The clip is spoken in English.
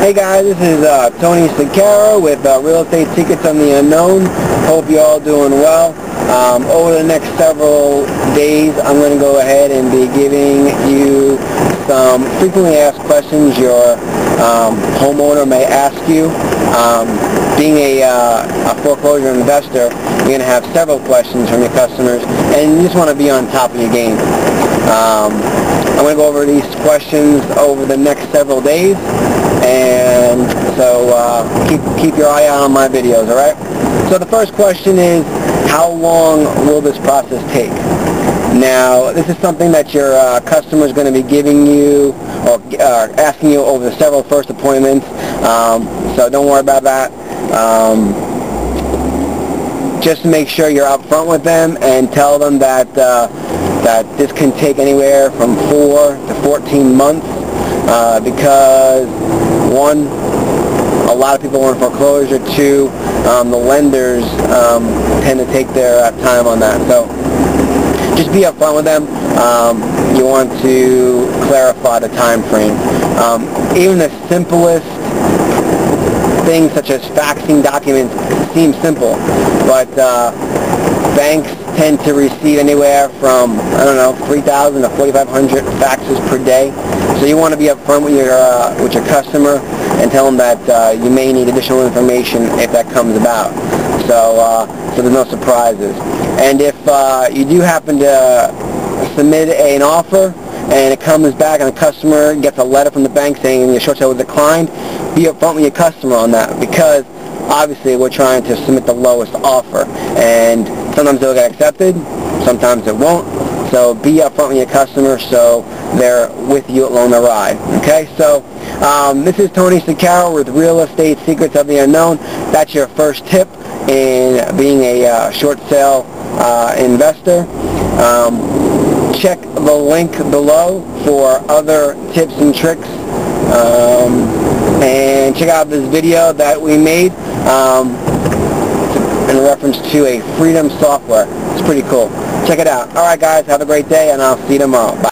Hey guys, this is uh, Tony Saccaro with uh, Real Estate Secrets on the Unknown. Hope you're all doing well. Um, over the next several days, I'm going to go ahead and be giving you some frequently asked questions your um, homeowner may ask you. Um, being a, uh, a foreclosure investor, you're going to have several questions from your customers, and you just want to be on top of your game. Um, I'm going to go over these questions over the next several days, and so uh, keep, keep your eye out on my videos, all right? So the first question is, how long will this process take? Now, this is something that your uh, customer is going to be giving you or uh, asking you over the several first appointments, um, so don't worry about that. Um, just make sure you're upfront with them and tell them that uh, this can take anywhere from 4 to 14 months uh, because one, a lot of people want foreclosure, two, um, the lenders um, tend to take their uh, time on that. So just be upfront with them. Um, you want to clarify the time frame. Um, even the simplest things such as faxing documents seem simple, but uh, banks tend to receive anywhere from, I don't know, 3,000 to 4,500 faxes per day. So you want to be upfront with your, uh, with your customer and tell them that uh, you may need additional information if that comes about. So, uh, so there's no surprises. And if uh, you do happen to submit an offer and it comes back and the customer gets a letter from the bank saying your short sale was declined, be upfront with your customer on that because obviously we're trying to submit the lowest offer and sometimes they'll get accepted, sometimes it won't. So be upfront with your customer so they're with you along the ride. Okay, so um, this is Tony Saccaro with Real Estate Secrets of the Unknown. That's your first tip in being a uh, short sale uh, investor. Um, check the link below for other tips and tricks. Um, and check out this video that we made um, in reference to a Freedom software. It's pretty cool. Check it out. All right, guys, have a great day, and I'll see you tomorrow. Bye.